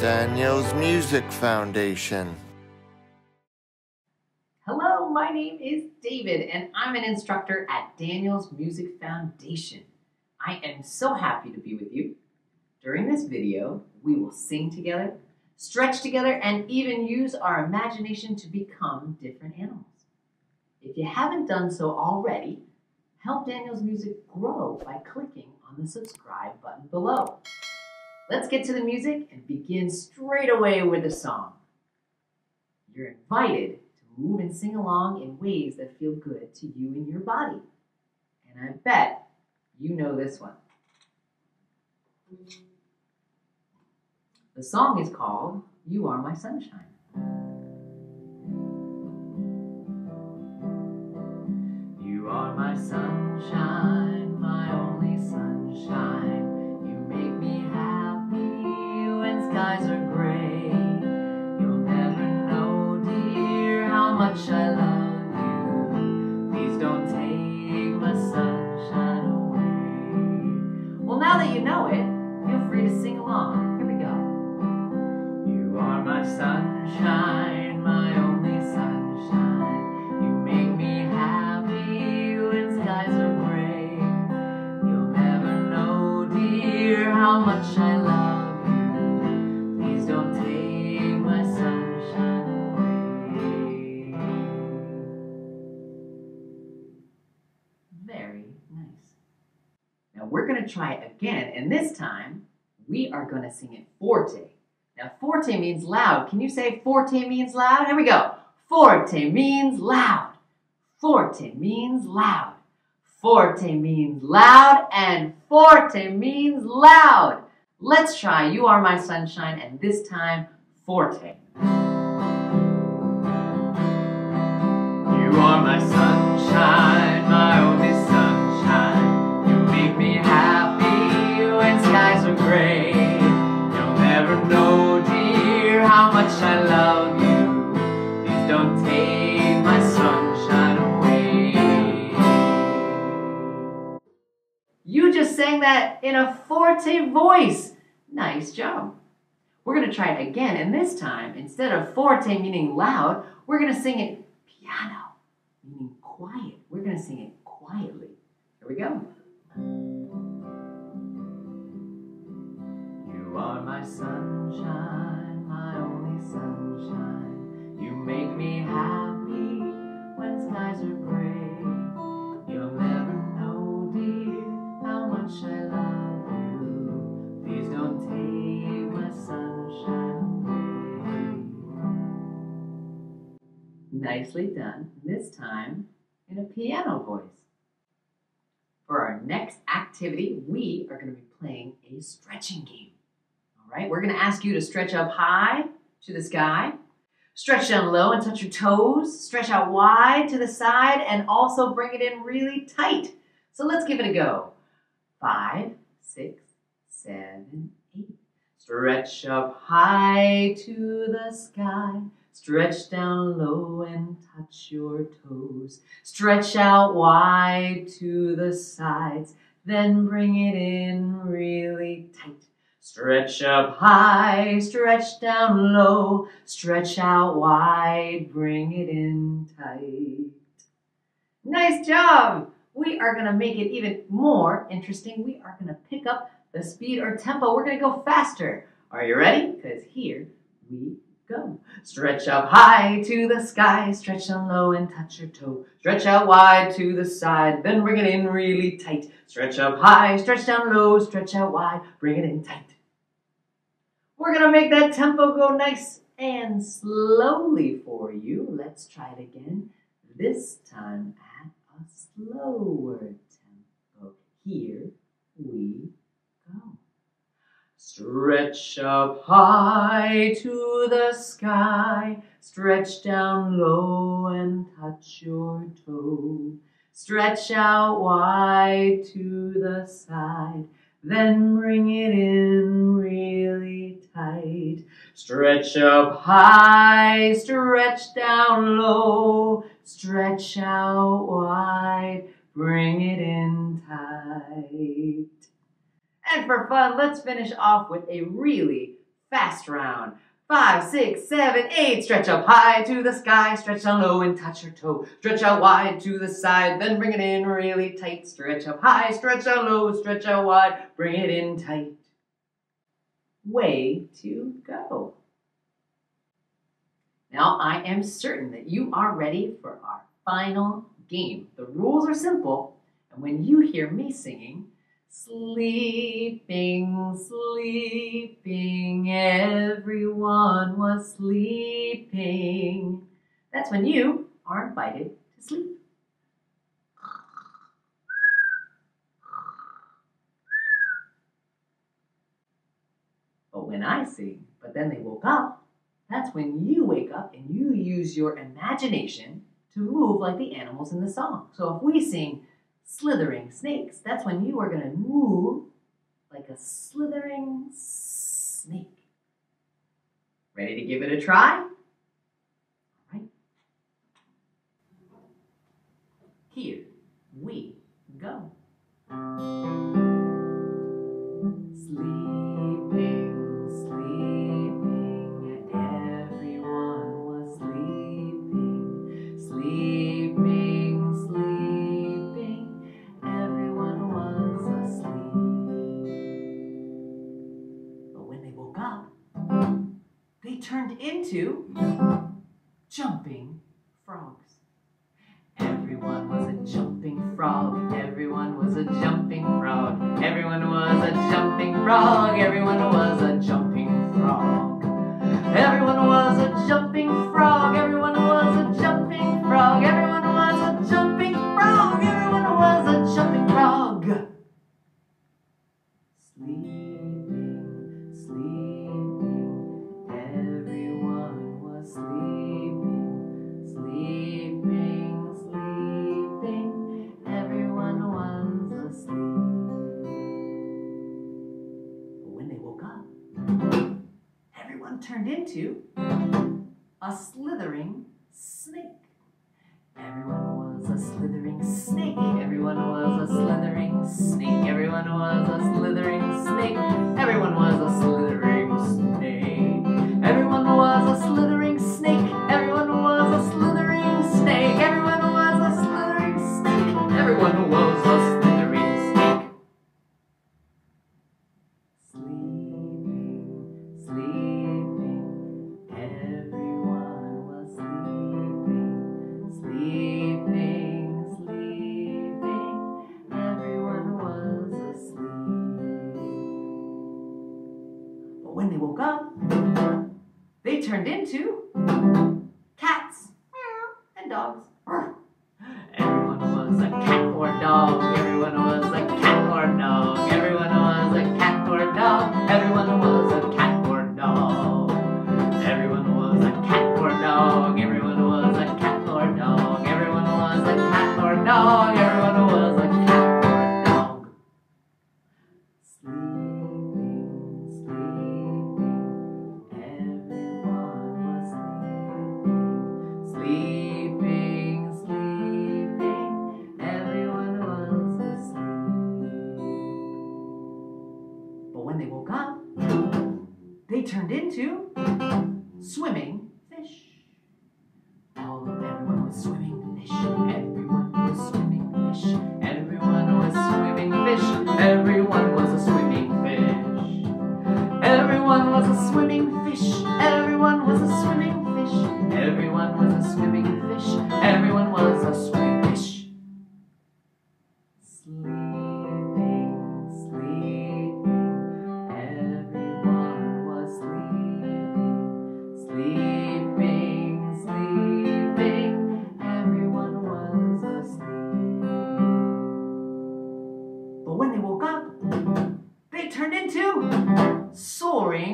Daniel's Music Foundation. Hello, my name is David, and I'm an instructor at Daniel's Music Foundation. I am so happy to be with you. During this video, we will sing together, stretch together, and even use our imagination to become different animals. If you haven't done so already, help Daniel's Music grow by clicking on the subscribe button below. Let's get to the music and begin straight away with the song. You're invited to move and sing along in ways that feel good to you and your body. And I bet you know this one. The song is called You Are My Sunshine. Much I love you. Please don't take my sunshine away. Well, now that you know it, feel free to sing along. Here we go. You are my sunshine, my only sunshine. You make me happy when skies are gray. You'll never know, dear, how much I love you. And this time we are going to sing it forte. Now, forte means loud. Can you say forte means loud? Here we go. Forte means loud. Forte means loud. Forte means loud, and forte means loud. Let's try You Are My Sunshine, and this time, forte. You are my sunshine, that in a forte voice. Nice job. We're going to try it again, and this time, instead of forte meaning loud, we're going to sing it piano, meaning quiet. We're going to sing it quietly. Here we go. You are my sunshine, my only sunshine. Nicely done. This time in a piano voice. For our next activity, we are going to be playing a stretching game. All right, we're going to ask you to stretch up high to the sky, stretch down low and touch your toes, stretch out wide to the side, and also bring it in really tight. So let's give it a go. Five, six, seven, eight. Stretch up high to the sky. Stretch down low and touch your toes. Stretch out wide to the sides. Then bring it in really tight. Stretch up high, stretch down low. Stretch out wide, bring it in tight. Nice job! We are going to make it even more interesting. We are going to pick up the speed or tempo. We're going to go faster. Are you ready? Because here we go. Stretch up high to the sky, stretch down low and touch your toe. Stretch out wide to the side, then bring it in really tight. Stretch up high, stretch down low, stretch out wide, bring it in tight. We're to make that tempo go nice and slowly for you. Let's try it again. This time at a slower tempo. Here we go. Stretch up high to the sky, stretch down low and touch your toe. Stretch out wide to the side, then bring it in really tight. Stretch up high, stretch down low, stretch out wide, bring it in tight. And for fun, let's finish off with a really Fast round. Five, six, seven, eight. Stretch up high to the sky. Stretch down low and touch your toe. Stretch out wide to the side. Then bring it in really tight. Stretch up high. Stretch down low. Stretch out wide. Bring it in tight. Way to go. Now I am certain that you are ready for our final game. The rules are simple, and when you hear me singing, Sleeping, sleeping, everyone was sleeping. That's when you are invited to sleep. But when I sing, but then they woke up, that's when you wake up and you use your imagination to move like the animals in the song. So if we sing, slithering snakes. That's when you are going to move like a slithering snake. Ready to give it a try? Everyone was a jumping frog. Everyone was a jumping frog. Everyone was a one was a dogs. Everyone was a cat or dog. Everyone was a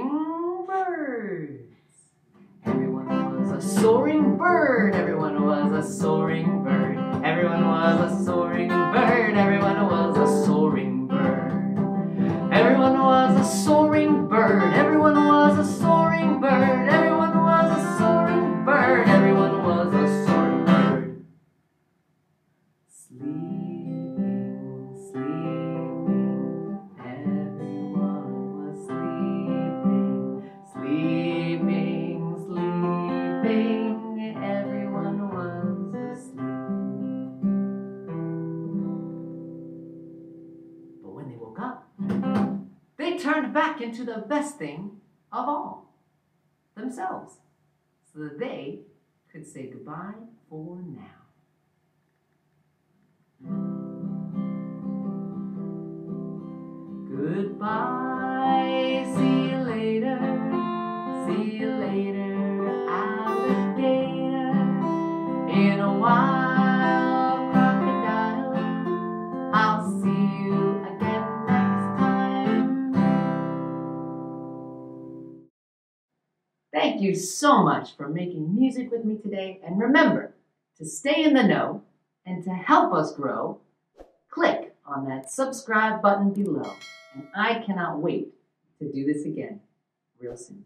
soaring birds. Everyone was a soaring bird. Everyone was a soaring bird. Everyone was a soaring bird. Everyone was a soaring bird. Everyone was a soaring bird. Everyone was a into the best thing of all themselves so that they could say goodbye for now. Goodbye, see you later, see you later, you so much for making music with me today, and remember to stay in the know and to help us grow, click on that subscribe button below. And I cannot wait to do this again real soon.